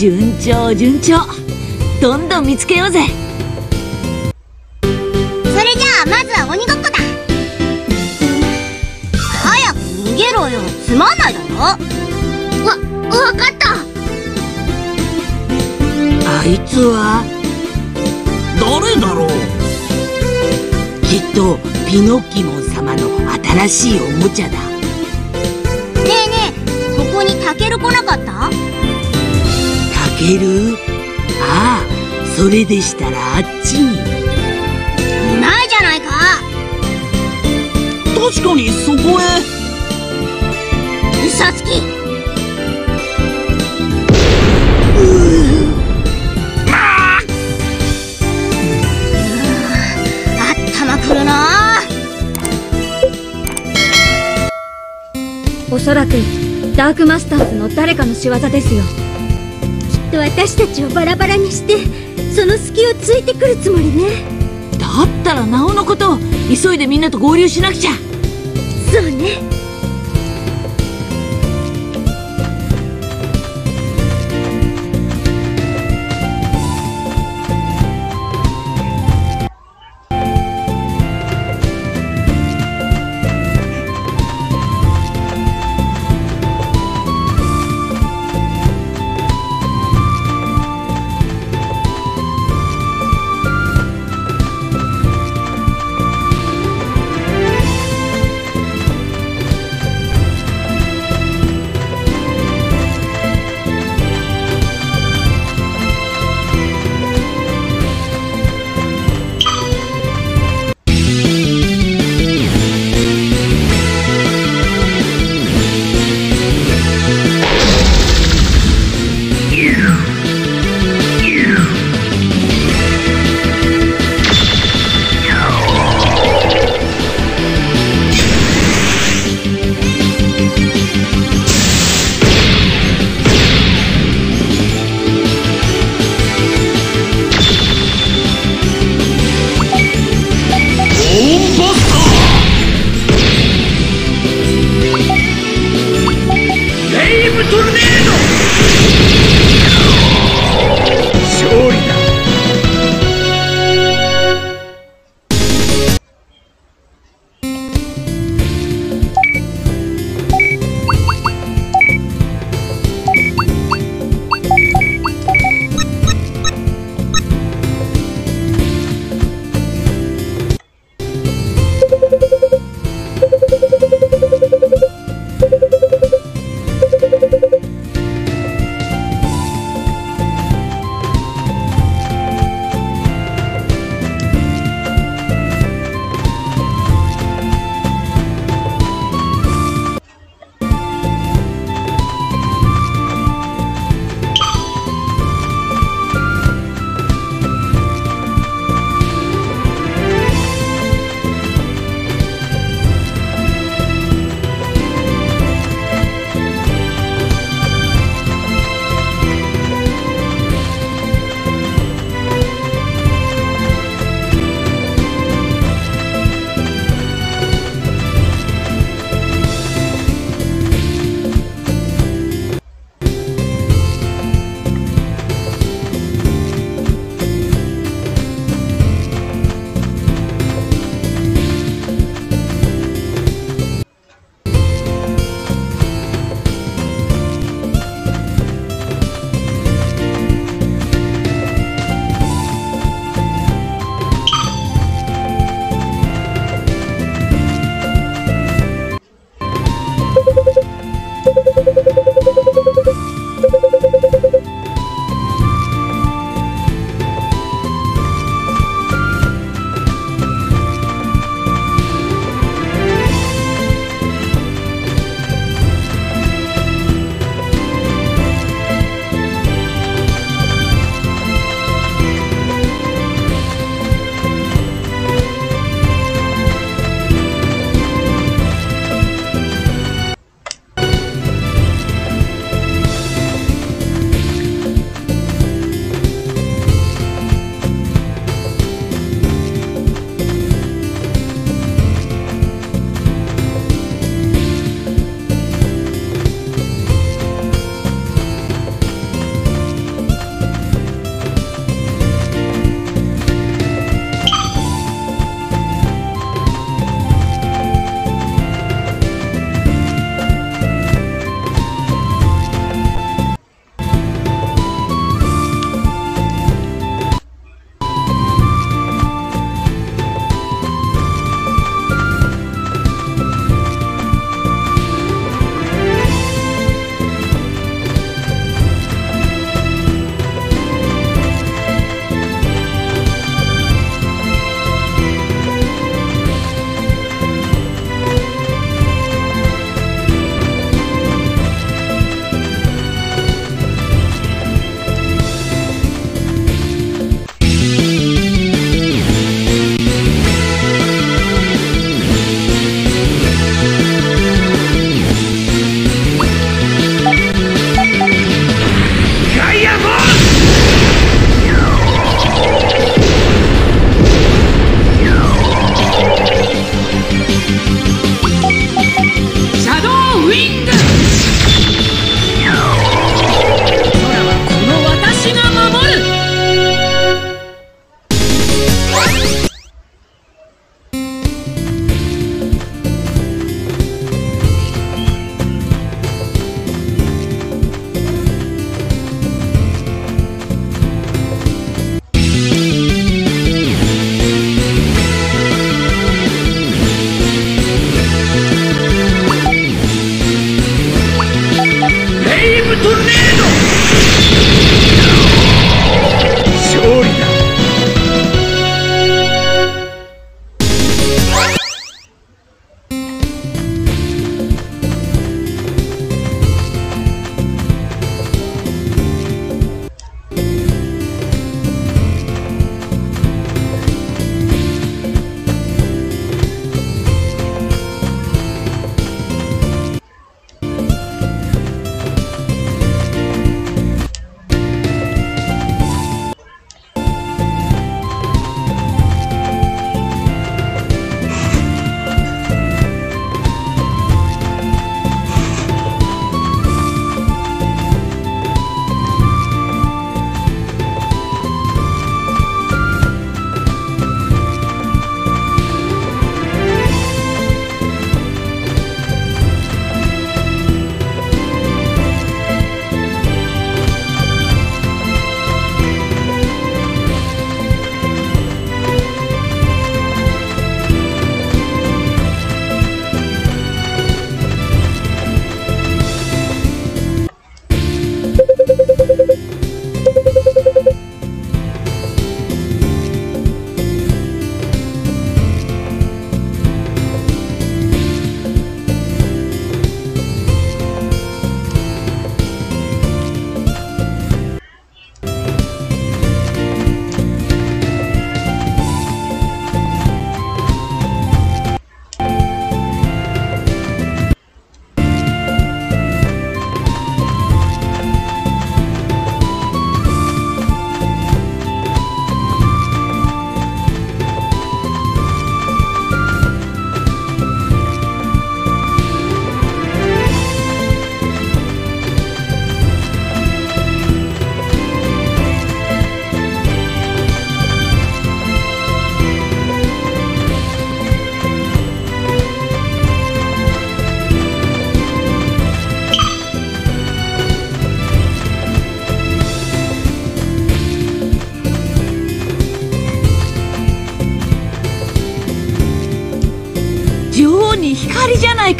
順調順調。どんどん見つけようぜ。それじゃあまずは鬼ごっこだ。早く逃げろよ。つまんないだろ。わ分かった。あいつは？誰だろう？きっとピノッキモン様の新しいおもちゃだ。ねえねえここにタケル来なかった？タケルああそれでしたらあっちに。いないじゃないか。確かにそこへ。嘘つき。あったまくるな。おそらくダークマスターズの誰かの仕業ですよ。きっと私たちをバラバラにしてその隙をついてくるつもりね。だったらなおのこと急いでみんなと合流しなくちゃ。そうね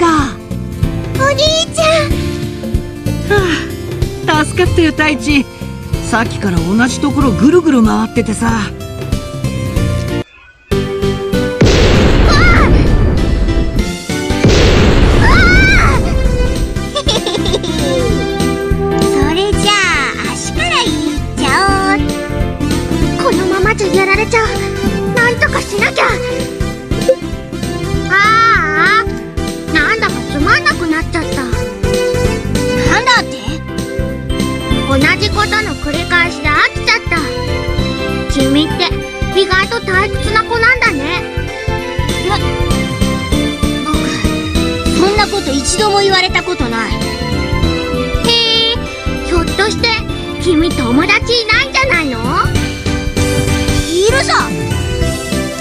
か。お兄ちゃん。はあ助かったよ太一。さっきから同じところぐるぐる回っててさ。も言われたことない。へえひょっとして君友達いないんじゃないの？いるさ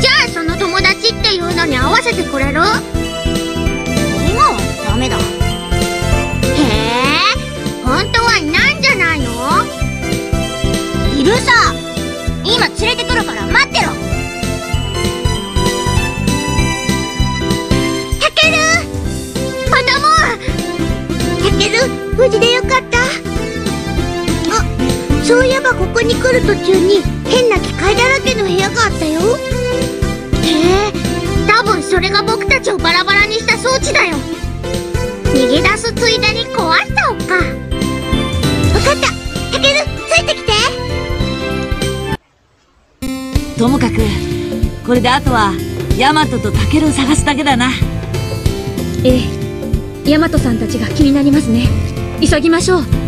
じゃあその友達っていうのに合わせてくれる？今はダメだ。へえ本当はいないんじゃないの？いるさ。今連れてくるから待ってろ。無事でよかった。あそういえばここに来る途中に変な機械だらけの部屋があったよ。へえ多分それが僕たちをバラバラにした装置だよ。逃げ出すついでに壊しちゃおっか。わかった。たけるついてきて。ともかくこれであとはヤマトとタケルを探すだけだな。ええヤマトさんたちが気になりますね急ぎましょう。